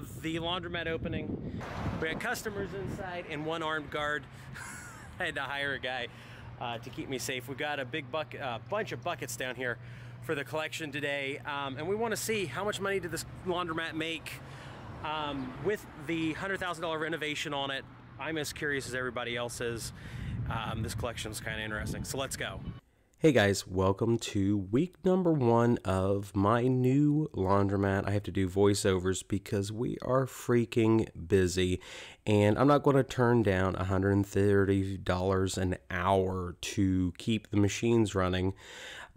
of the laundromat opening. We had customers inside and one armed guard. I had to hire a guy uh, to keep me safe. We got a big bucket, uh, bunch of buckets down here for the collection today, um, and we want to see how much money did this laundromat make um, with the $100,000 renovation on it. I'm as curious as everybody else is. Um, this collection is kind of interesting, so let's go. Hey guys, welcome to week number one of my new laundromat. I have to do voiceovers because we are freaking busy, and I'm not going to turn down $130 an hour to keep the machines running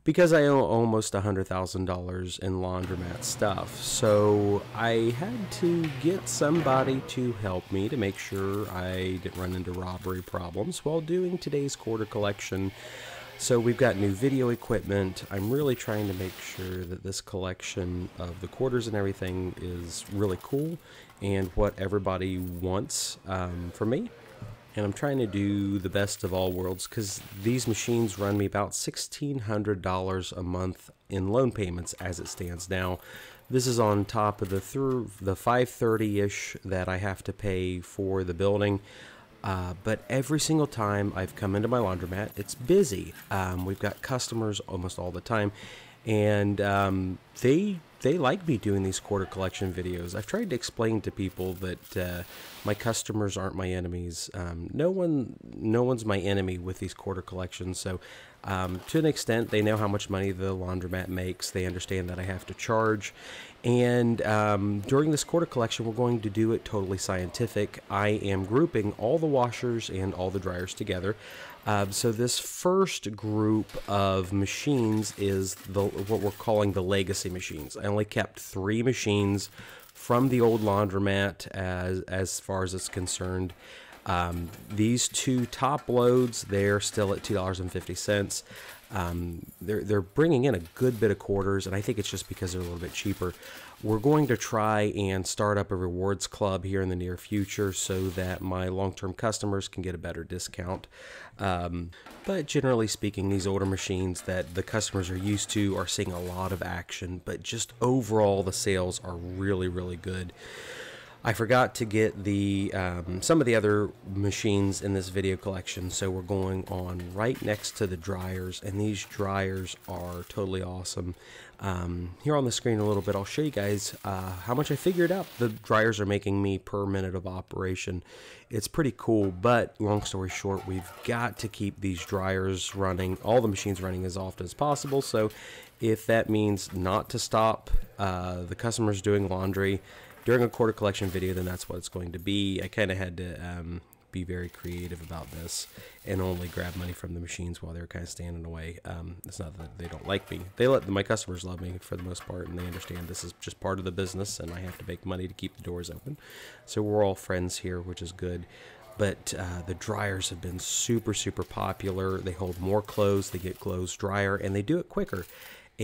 because I owe almost $100,000 in laundromat stuff. So I had to get somebody to help me to make sure I didn't run into robbery problems while doing today's quarter collection. So we've got new video equipment. I'm really trying to make sure that this collection of the quarters and everything is really cool and what everybody wants um, from me. And I'm trying to do the best of all worlds because these machines run me about $1,600 a month in loan payments as it stands now. This is on top of the through the 530-ish that I have to pay for the building. Uh, but every single time I've come into my laundromat, it's busy. Um, we've got customers almost all the time, and um, they they like me doing these quarter collection videos. I've tried to explain to people that uh, my customers aren't my enemies. Um, no one, no one's my enemy with these quarter collections. So, um, to an extent, they know how much money the laundromat makes. They understand that I have to charge. And um, during this quarter collection, we're going to do it totally scientific. I am grouping all the washers and all the dryers together. Uh, so this first group of machines is the what we're calling the legacy machines. I only kept three machines from the old laundromat as as far as it's concerned. Um, these two top loads, they're still at two dollars and fifty cents. Um, they're they're bringing in a good bit of quarters, and I think it's just because they're a little bit cheaper. We're going to try and start up a rewards club here in the near future so that my long-term customers can get a better discount. Um, but generally speaking, these older machines that the customers are used to are seeing a lot of action. But just overall, the sales are really really good. I forgot to get the um, some of the other machines in this video collection, so we're going on right next to the dryers, and these dryers are totally awesome. Um, here on the screen a little bit, I'll show you guys uh, how much I figured out the dryers are making me per minute of operation. It's pretty cool, but long story short, we've got to keep these dryers running, all the machines running as often as possible. So if that means not to stop uh, the customers doing laundry during a quarter collection video, then that's what it's going to be. I kind of had to um, be very creative about this and only grab money from the machines while they were kind of standing away. Um, it's not that they don't like me; they let my customers love me for the most part, and they understand this is just part of the business, and I have to make money to keep the doors open. So we're all friends here, which is good. But uh, the dryers have been super, super popular. They hold more clothes, they get clothes drier, and they do it quicker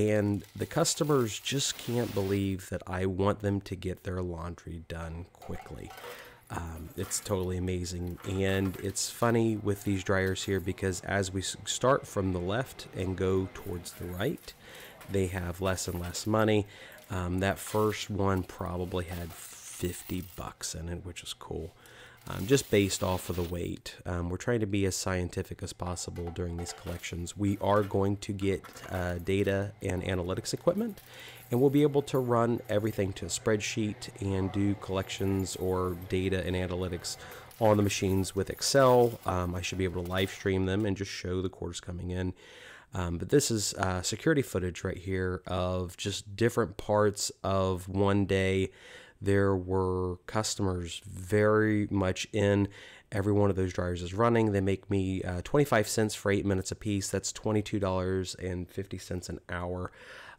and the customers just can't believe that I want them to get their laundry done quickly. Um, it's totally amazing, and it's funny with these dryers here because as we start from the left and go towards the right, they have less and less money. Um, that first one probably had 50 bucks in it, which is cool um, just based off of the weight. Um, we're trying to be as scientific as possible during these collections. We are going to get uh, data and analytics equipment, and we'll be able to run everything to a spreadsheet and do collections or data and analytics on the machines with Excel. Um, I should be able to live stream them and just show the quarters coming in. Um, but this is uh, security footage right here of just different parts of one day there were customers very much in. Every one of those dryers is running. They make me uh, 25 cents for eight minutes a piece. That's $22.50 an hour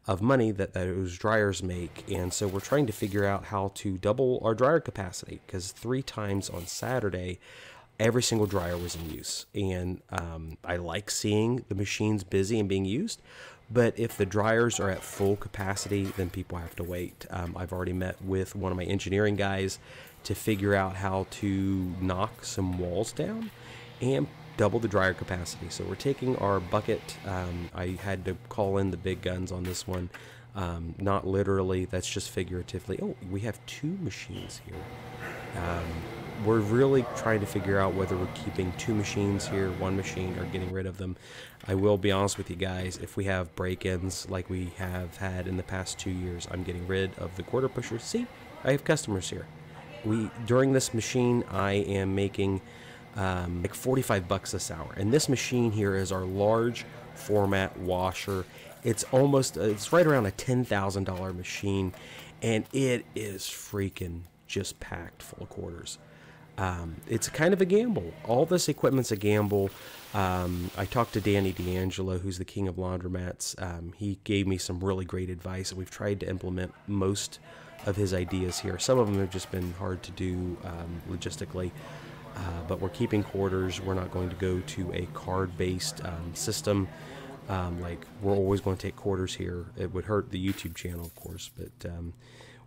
of money that those dryers make. And so we're trying to figure out how to double our dryer capacity because three times on Saturday, every single dryer was in use. And um, I like seeing the machines busy and being used. But if the dryers are at full capacity, then people have to wait. Um, I've already met with one of my engineering guys to figure out how to knock some walls down and double the dryer capacity. So we're taking our bucket. Um, I had to call in the big guns on this one. Um, not literally, that's just figuratively. Oh, we have two machines here. We're really trying to figure out whether we're keeping two machines here, one machine, or getting rid of them. I will be honest with you guys, if we have break-ins like we have had in the past two years, I'm getting rid of the quarter pusher. See, I have customers here. We During this machine, I am making um, like 45 bucks this hour. And this machine here is our large format washer. It's almost, uh, it's right around a $10,000 machine. And it is freaking just packed full of quarters. Um, it's kind of a gamble. All this equipment's a gamble. Um, I talked to Danny D'Angelo, who's the king of laundromats. Um, he gave me some really great advice, and we've tried to implement most of his ideas here. Some of them have just been hard to do um, logistically, uh, but we're keeping quarters. We're not going to go to a card-based um, system. Um, like we're always going to take quarters here. It would hurt the YouTube channel, of course, but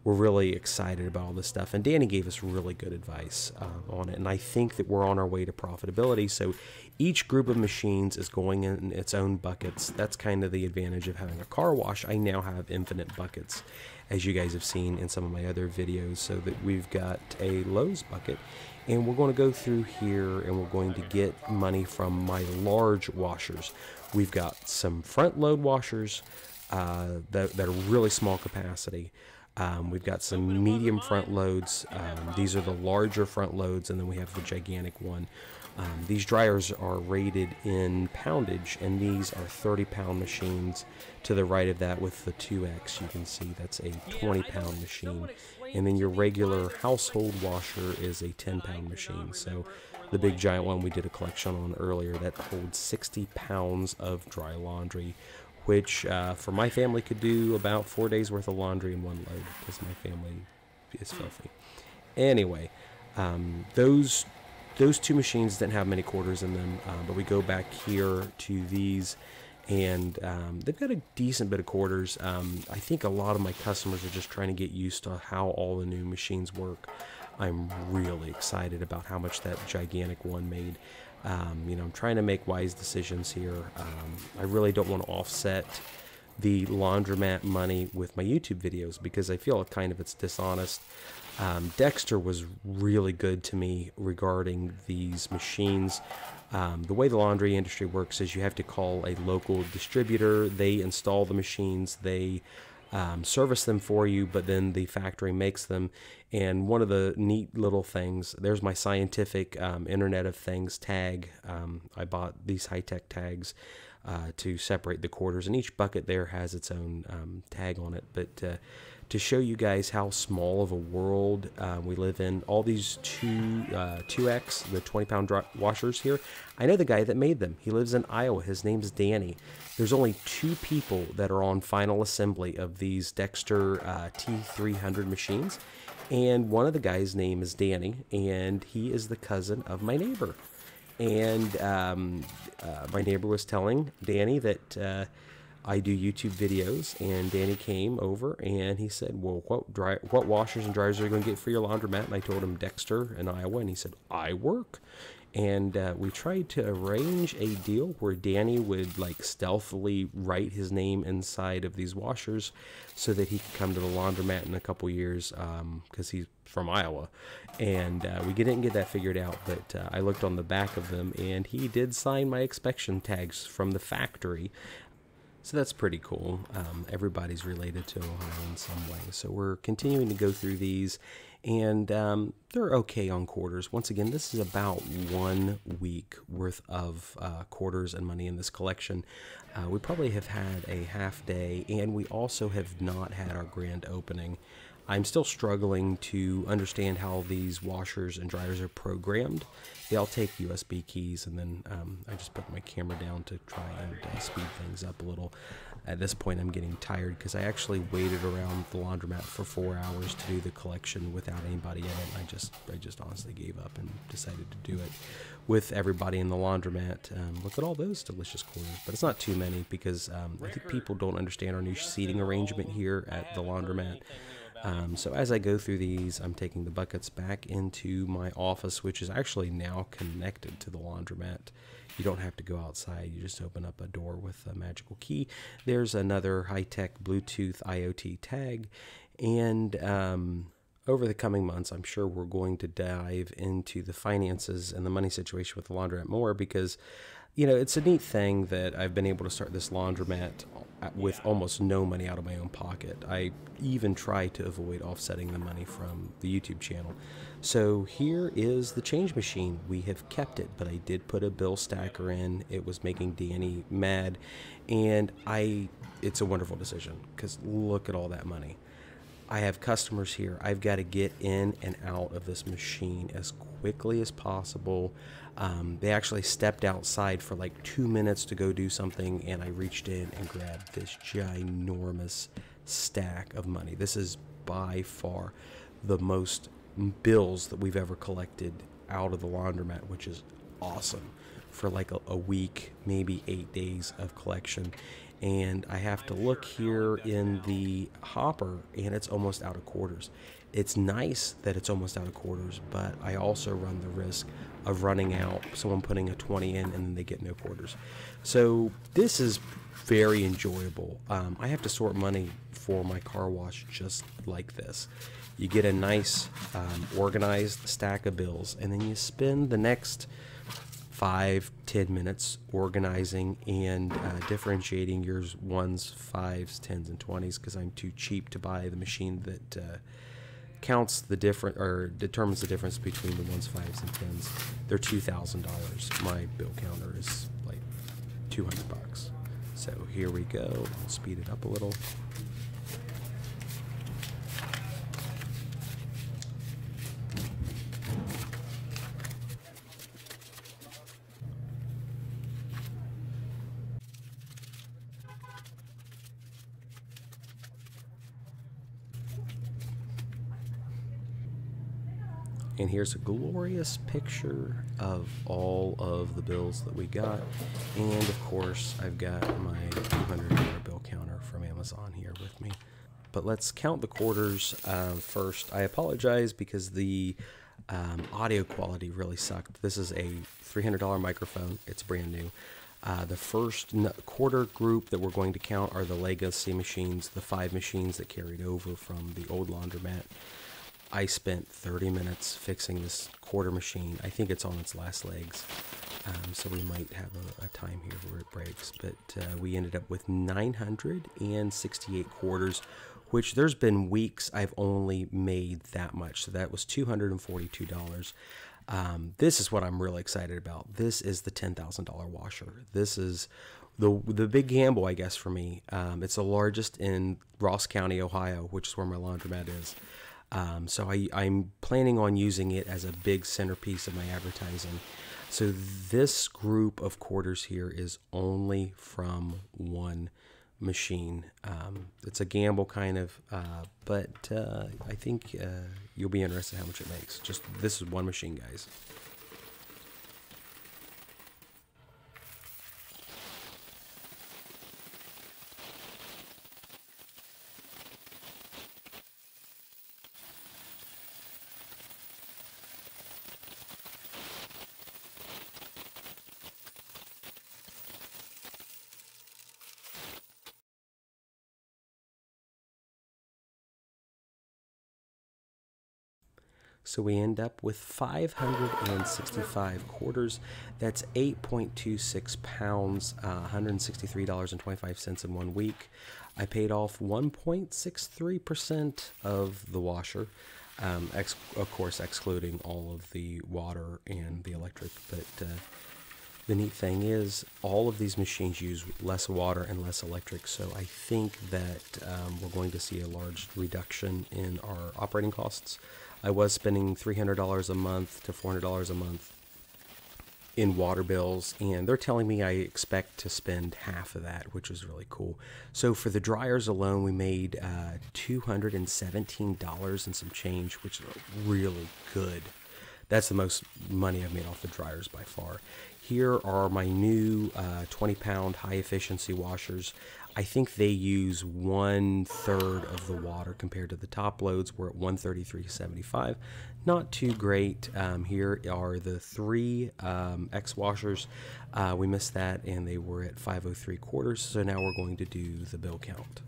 we're really excited about all this stuff. And Danny gave us really good advice uh, on it. And I think that we're on our way to profitability. So each group of machines is going in its own buckets. That's kind of the advantage of having a car wash. I now have infinite buckets, as you guys have seen in some of my other videos. So that we've got a Lowe's bucket. And we're going to go through here and we're going to get money from my large washers. We've got some front load washers uh, that, that are really small capacity. Um, we've got some medium front loads. Um, these are the larger front loads, and then we have the gigantic one. Um, these dryers are rated in poundage, and these are 30 pound machines. To the right of that, with the 2X, you can see that's a 20 pound machine. And then your regular household washer is a 10 pound machine. So the big giant one we did a collection on earlier that holds 60 pounds of dry laundry which uh, for my family could do about four days worth of laundry in one load because my family is filthy. Anyway, um, those those two machines didn't have many quarters in them, uh, but we go back here to these, and um, they've got a decent bit of quarters. Um, I think a lot of my customers are just trying to get used to how all the new machines work. I'm really excited about how much that gigantic one made. Um, you know, I'm trying to make wise decisions here. Um, I really don't want to offset the laundromat money with my YouTube videos because I feel kind of it's dishonest. Um, Dexter was really good to me regarding these machines. Um, the way the laundry industry works is you have to call a local distributor. They install the machines. They um, service them for you, but then the factory makes them. And one of the neat little things, there's my scientific um, Internet of Things tag. Um, I bought these high tech tags uh, to separate the quarters, and each bucket there has its own um, tag on it. But uh, to show you guys how small of a world uh, we live in, all these two uh, 2X, the 20 pound washers here, I know the guy that made them. He lives in Iowa. His name's Danny. There's only two people that are on final assembly of these Dexter uh, T300 machines. And one of the guys' name is Danny, and he is the cousin of my neighbor. And um, uh, my neighbor was telling Danny that uh, I do YouTube videos, and Danny came over and he said, "Well, what dry, what washers and dryers are you going to get for your laundromat?" And I told him Dexter in Iowa, and he said, "I work." And uh, we tried to arrange a deal where Danny would like stealthily write his name inside of these washers, so that he could come to the laundromat in a couple years, because um, he's from Iowa. And uh, we didn't get that figured out, but uh, I looked on the back of them, and he did sign my inspection tags from the factory so that's pretty cool. Um, everybody's related to Ohio in some way. So we're continuing to go through these, and um, they're okay on quarters. Once again, this is about one week worth of uh, quarters and money in this collection. Uh, we probably have had a half day, and we also have not had our grand opening. I'm still struggling to understand how these washers and dryers are programmed. They all take USB keys, and then um, I just put my camera down to try and uh, speed things up a little. At this point, I'm getting tired because I actually waited around the laundromat for four hours to do the collection without anybody in it. I just, I just honestly gave up and decided to do it with everybody in the laundromat. Um, look at all those delicious quarters, but it's not too many because um, I think people don't understand our new seating arrangement here at the laundromat. Um, so as I go through these, I'm taking the buckets back into my office, which is actually now connected to the laundromat. You don't have to go outside. You just open up a door with a magical key. There's another high-tech Bluetooth IoT tag, and um, over the coming months, I'm sure we're going to dive into the finances and the money situation with the laundromat more because, you know, it's a neat thing that I've been able to start this laundromat uh, with almost no money out of my own pocket. I even try to avoid offsetting the money from the YouTube channel. So here is the change machine. We have kept it, but I did put a bill stacker in. It was making Danny mad, and I it's a wonderful decision because look at all that money. I have customers here. I've got to get in and out of this machine as quickly as possible. Um, they actually stepped outside for like two minutes to go do something, and I reached in and grabbed this ginormous stack of money. This is by far the most bills that we've ever collected out of the laundromat, which is awesome for like a, a, week, maybe eight days of collection. And I have to look here in the hopper, and it's almost out of quarters. It's nice that it's almost out of quarters, but I also run the risk of running out, someone putting a 20 in, and then they get no quarters. So this is very enjoyable. Um, I have to sort money for my car wash just like this you get a nice um, organized stack of bills and then you spend the next five ten minutes organizing and uh, differentiating your ones fives tens and twenties because i'm too cheap to buy the machine that uh, counts the different or determines the difference between the ones fives and tens. They're $2000 my bill counter is like 200 bucks. So here we go. I'll speed it up a little And here's a glorious picture of all of the bills that we got. And of course, I've got my $200 bill counter from Amazon here with me. But let's count the quarters uh, first. I apologize because the um, audio quality really sucked. This is a $300 microphone, it's brand new. Uh, the first quarter group that we're going to count are the legacy machines, the five machines that carried over from the old laundromat. I spent 30 minutes fixing this quarter machine. I think it's on its last legs, um, so we might have a, a, time here where it breaks. But uh, we ended up with 968 quarters, which there's been weeks I've only made that much. So that was $242. Um, this is what I'm really excited about. This is the $10,000 washer. This is the the big gamble, I guess, for me. Um, it's the largest in Ross County, Ohio, which is where my laundromat is. Um, so I, I'm planning on using it as a big centerpiece of my advertising. So this group of quarters here is only from one machine. Um, it's a gamble kind of, uh, but uh, I think uh, you'll be interested how much it makes. Just this is one machine, guys. So we end up with 565 quarters. That's 8.26 pounds, uh, $163.25 in one week. I paid off 1.63% of the washer, um, of course, excluding all of the water and the electric. But uh, the neat thing is, all of these machines use less water and less electric, so I think that um, we're going to see a large reduction in our operating costs. I was spending $300 a month to $400 a month in water bills, and they're telling me I expect to spend half of that, which is really cool. So for the dryers alone, we made uh, $217 and some change, which is really good. That's the most money I've made off the dryers by far. Here are my new uh, 20 pound high efficiency washers. I think they use one third of the water compared to the top loads. We're at 133.75. Not too great. Um, here are the three um, X washers. Uh, we missed that and they were at 503 quarters. So now we're going to do the bill count.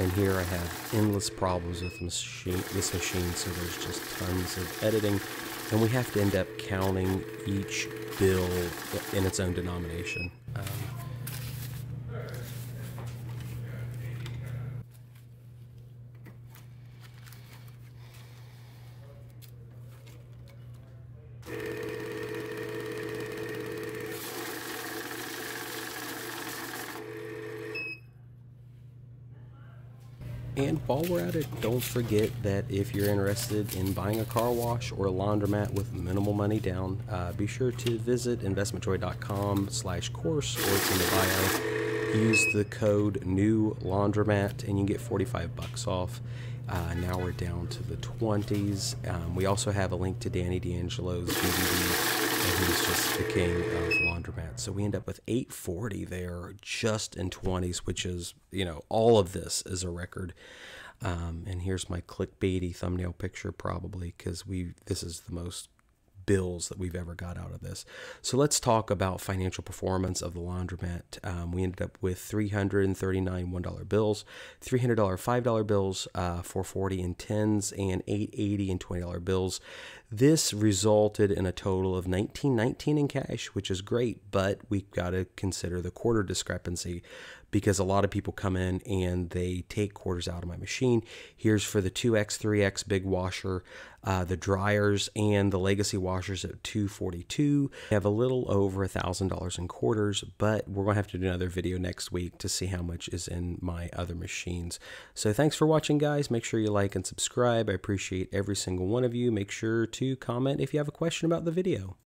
And here I have endless problems with machine, this machine so there's just tons of editing. And we have to end up counting each bill in its own denomination. Um, And while we're at it, don't forget that if you're interested in buying a car wash or a laundromat with minimal money down, uh, be sure to visit investmentjoy.com slash course or it's in the bio. Use the code new laundromat and you get 45 bucks off. Uh, now we're down to the 20s. Um, we also have a link to Danny D'Angelo's DVD and he's just the king of laundromats. So we end up with 840 there, just in 20s, which is you know all of this is a record. Um, and here's my clickbaity thumbnail picture, probably because we this is the most bills that we've ever got out of this. So let's talk about financial performance of the laundromat. Um, we ended up with 339 $1 bills, $300 $5 bills, uh, 440 in 10s, and 880 and $20 bills. This resulted in a total of 1919 in cash, which is great, but we've got to consider the quarter discrepancy because a lot of people come in and they take quarters out of my machine. Here's for the 2X, 3X big washer, uh, the dryers, and the legacy washers at 242. We have a little over a $1,000 in quarters, but we're going to have to do another video next week to see how much is in my other machines. So thanks for watching, guys. Make sure you like and subscribe. I appreciate every single one of you. Make sure to comment if you have a question about the video.